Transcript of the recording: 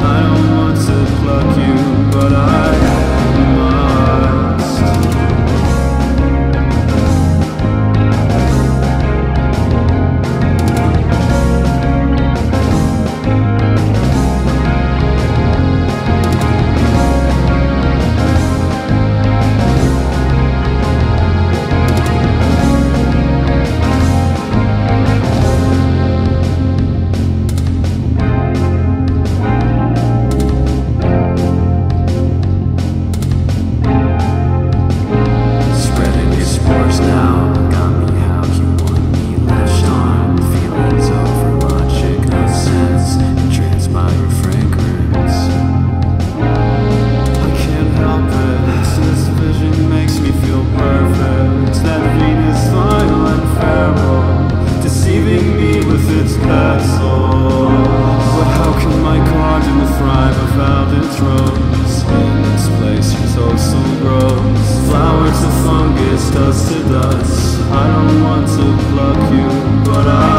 I don't want to pluck you, but I I don't want to pluck you, but I want